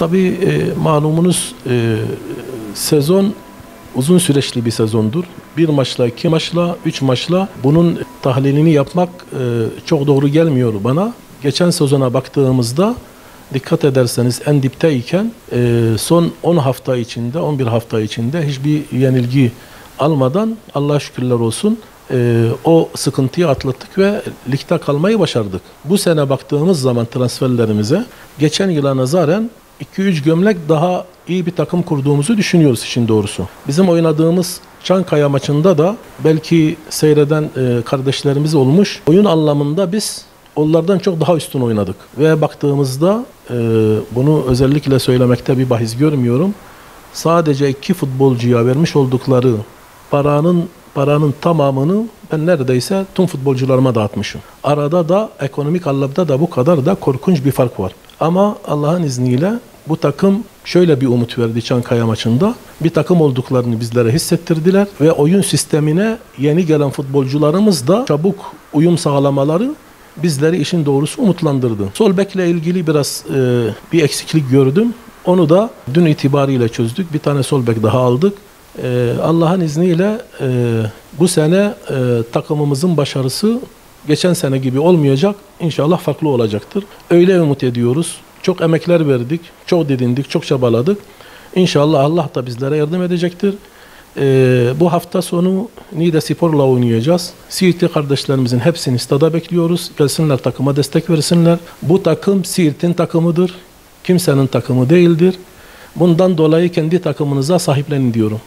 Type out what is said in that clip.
Tabii e, malumunuz e, sezon uzun süreçli bir sezondur. Bir maçla, iki maçla, üç maçla bunun tahlilini yapmak e, çok doğru gelmiyor bana. Geçen sezona baktığımızda dikkat ederseniz en dipteyken e, son 10 hafta içinde, 11 hafta içinde hiçbir yenilgi almadan Allah'a şükürler olsun e, o sıkıntıyı atlattık ve ligde kalmayı başardık. Bu sene baktığımız zaman transferlerimize geçen yıla nazaran 2-3 gömlek daha iyi bir takım kurduğumuzu düşünüyoruz işin doğrusu. Bizim oynadığımız Çankaya maçında da belki seyreden e, kardeşlerimiz olmuş. Oyun anlamında biz onlardan çok daha üstün oynadık. Ve baktığımızda e, bunu özellikle söylemekte bir bahis görmüyorum. Sadece iki futbolcuya vermiş oldukları paranın paranın tamamını ben neredeyse tüm futbolcularıma dağıtmışım. Arada da ekonomik anlamda da bu kadar da korkunç bir fark var. Ama Allah'ın izniyle bu takım şöyle bir umut verdi Çankaya maçında. Bir takım olduklarını bizlere hissettirdiler ve oyun sistemine yeni gelen futbolcularımız da çabuk uyum sağlamaları bizleri işin doğrusu umutlandırdı. Sol bekle ilgili biraz e, bir eksiklik gördüm. Onu da dün itibariyle çözdük. Bir tane sol bek daha aldık. E, Allah'ın izniyle e, bu sene e, takımımızın başarısı geçen sene gibi olmayacak. İnşallah farklı olacaktır. Öyle umut ediyoruz. Çok emekler verdik, çok didindik, çok çabaladık. İnşallah Allah da bizlere yardım edecektir. Ee, bu hafta sonu Niğde Spor'la oynayacağız. Siirtli kardeşlerimizin hepsini stada bekliyoruz. Gelsinler takıma destek versinler. Bu takım Siirt'in takımıdır. Kimsenin takımı değildir. Bundan dolayı kendi takımınıza sahiplenin diyorum.